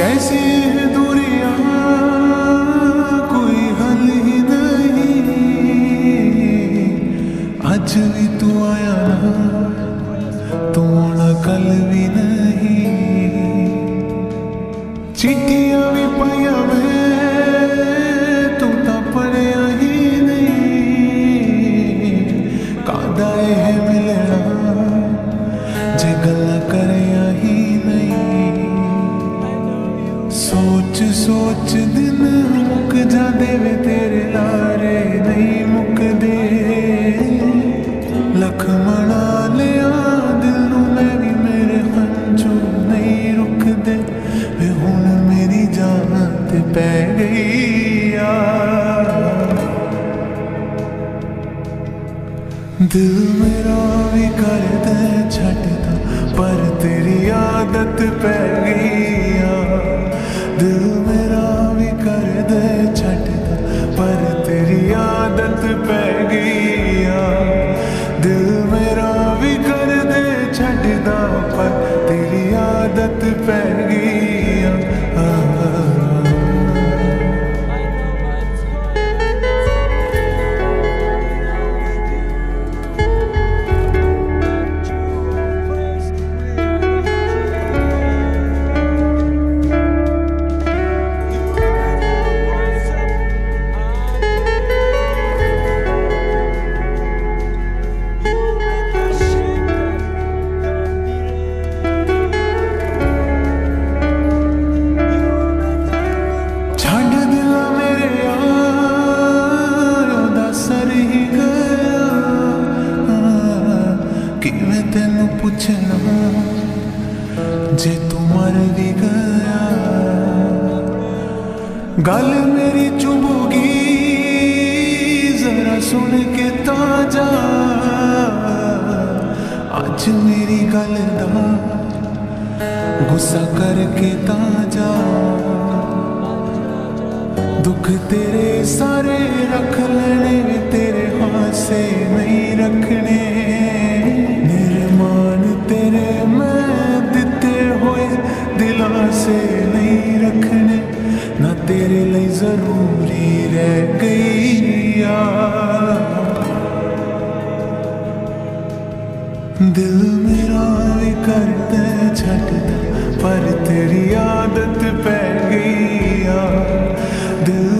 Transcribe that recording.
कैसी है दूरिया, कोई हल ही नहीं। अज भी तू आया, तू आना कल भी नहीं। ਸੋਚ ਸੋਚ ਦਿਨ ਮੁੱਕ ਜਾਂਦੇ ਵੇ ਤੇਰੇ ਲਾਰੇ ਨਹੀਂ ਮੁੱਕਦੇ। ਲੱਖ ਮਣਾ ਲਿਆ, ਦਿਲ ਨੂੰ ਮੈਂ ਵੀ ਮੇਰੇ ਹੰਝੂ ਨਹੀਂ ਰੁਕਦੇ। ਵੇ ਹੁਣ ਮੇਰੀ ਜਾਨ ਤੇ ਪੈ ਗਈ ਆ। ਦਿਲ ਮੇਰਾ ਵੀ ਕਰਦਾ, ਛੱਡਦਾ, ਪਰ ਤੇਰੀ ਆਦਤ ਪੈ ਗਈ ਆਦਤ ਤੈਨੂੰ ਪੁੱਛਣਾ ਜੇ ਤੂੰ ਮਰ ਵੀ ਗਿਆ। ਗੱਲ ਮੇਰੀ ਚੁਭੂਗੀ ਜ਼ਰਾ ਸੁਣ ਕੇ ਤਾਂ ਜਾ। ਅੱਜ ਮੇਰੀ ਗੱਲ ਦਾ ਗੁੱਸਾ ਕਰਕੇ ਤਾਂ ਜਾ। ਦੁੱਖ ਤੇਰੇ ਸਾਰੇ ਰੱਖ ਲੈਣੇ ਤੇਰੇ ਹਾਸੇ ਨਹੀਂ ਰੱਖਣੇ। ਦਿਲਾਂ ਸੇ ਨਹੀਂ ਰੱਖਣੇ ਨਾ ਤੇਰੇ ਲਈ ਜ਼ਰੂਰੀ ਰਹਿ ਗਈ ਆ ਦਿਲ ਮੇਰਾ ਵੀ ਕਰਦਾ ਛੱਡਦਾ ਪਰ ਤੇਰੀ ਆਦਤ ਪੈ ਗਈ ਆ ਦਿਲ